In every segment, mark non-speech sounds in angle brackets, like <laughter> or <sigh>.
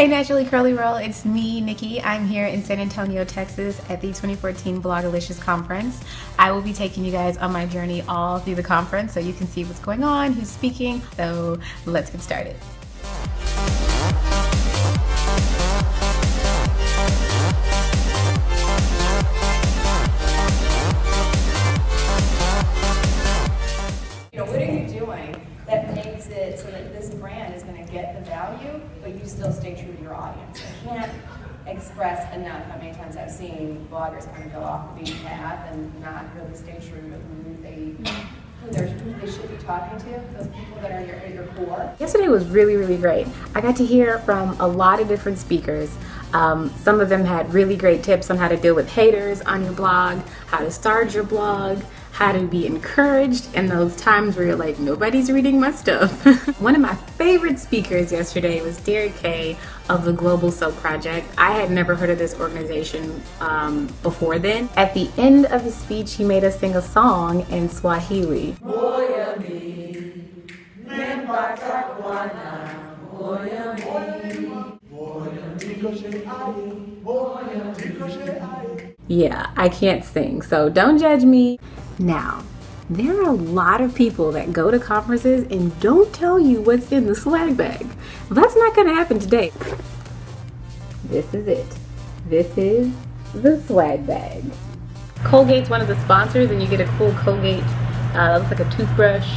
Hey Naturally Curly Roll, it's me, Nikki. I'm here in San Antonio, Texas at the 2014 Blogalicious Conference. I will be taking you guys on my journey all through the conference so you can see what's going on, who's speaking. So let's get started. This brand is going to get the value, but you still stay true to your audience? I can't express enough how many times I've seen bloggers kind of go off the beaten path and not really stay true to who they, they should be talking to, those people that are your, your core. Yesterday was really, really great. I got to hear from a lot of different speakers. Um, some of them had really great tips on how to deal with haters on your blog, how to start your blog, how to be encouraged in those times where you're like, nobody's reading my stuff. <laughs> One of my favorite speakers yesterday was Derek Kay of the Global Soap Project. I had never heard of this organization um, before then. At the end of his speech, he made us sing a song in Swahili. Yeah, I can't sing, so don't judge me. Now, there are a lot of people that go to conferences and don't tell you what's in the swag bag. That's not gonna happen today. This is it. This is the swag bag. Colgate's one of the sponsors, and you get a cool Colgate, uh, looks like a toothbrush,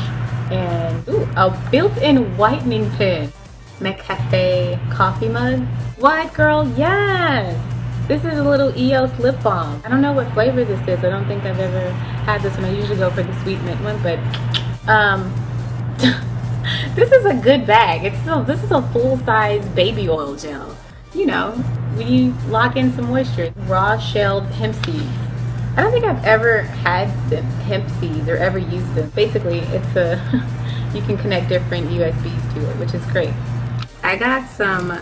and ooh, a built-in whitening pen. McCafe coffee mug. What, girl? Yes! This is a little EOS lip balm. I don't know what flavor this is. I don't think I've ever had this one. I usually go for the sweet mint one, but um, <laughs> this is a good bag. It's still, this is a full-size baby oil gel. You know, when you lock in some moisture. Raw shelled hemp seeds. I don't think I've ever had them, hemp seeds or ever used them. Basically, it's a, <laughs> you can connect different USBs to it, which is great. I got some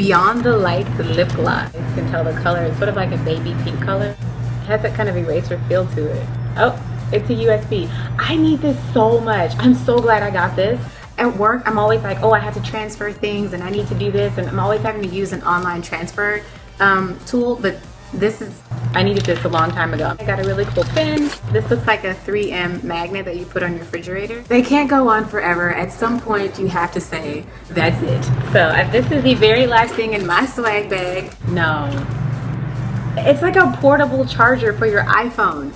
Beyond the Lights lip gloss. You can tell the color. It's sort of like a baby pink color. It has that kind of eraser feel to it. Oh, it's a USB. I need this so much. I'm so glad I got this. At work, I'm always like, oh, I have to transfer things and I need to do this. And I'm always having to use an online transfer um, tool. But this is, I needed this a long time ago. I got a really cool pin. This looks like a 3M magnet that you put on your refrigerator. They can't go on forever. At some point, you have to say, that's it. So uh, this is the very last thing in my swag bag. No. It's like a portable charger for your iPhone.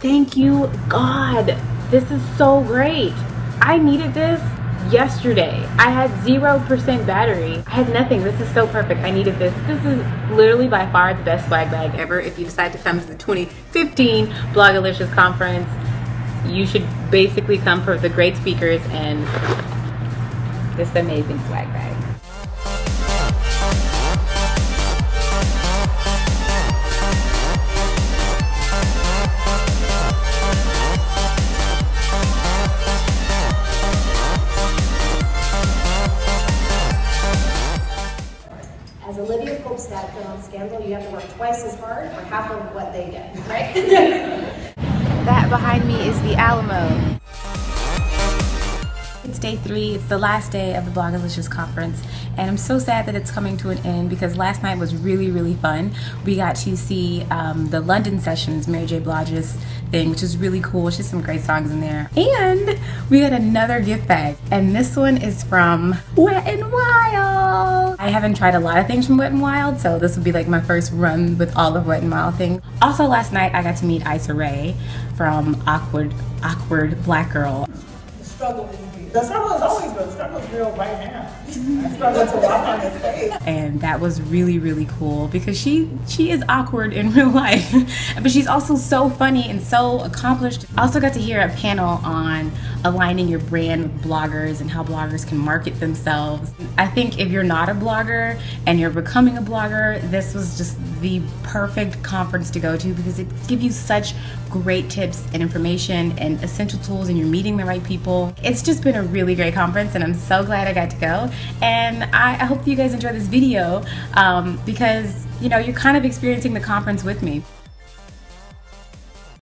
Thank you, God. This is so great. I needed this yesterday. I had 0% battery. I had nothing. This is so perfect. I needed this. This is literally by far the best swag bag ever. If you decide to come to the 2015 Blogalicious conference, you should basically come for the great speakers and this amazing swag bag. As Olivia Pope Stadfield on Scandal, you have to work twice as hard for half of what they get, right? <laughs> That behind me is the Alamo. It's day three, it's the last day of the Blogalicious conference, and I'm so sad that it's coming to an end because last night was really, really fun. We got to see um, the London sessions, Mary J. Blige's thing, which is really cool. She's some great songs in there. And we got another gift bag, and this one is from Wet and Wild. I haven't tried a lot of things from Wet and Wild, so this will be like my first run with all of Wet and Wild things. Also, last night I got to meet Issa Rae from Awkward, Awkward Black Girl. The struggle. The struggle is always good. The struggle is real right now. I struggle to walk on this stage. And that was really really cool because she she is awkward in <laughs> real life. But she's also so funny and so accomplished. I also got to hear a panel on aligning your brand with bloggers and how bloggers can market themselves. I think if you're not a blogger and you're becoming a blogger this was just the perfect conference to go to because it gives you such great tips and information and essential tools and you're meeting the right people. It's just been a really great conference and i'm so glad i got to go. And I, I hope you guys enjoy this video um, because you know you're kind of experiencing the conference with me.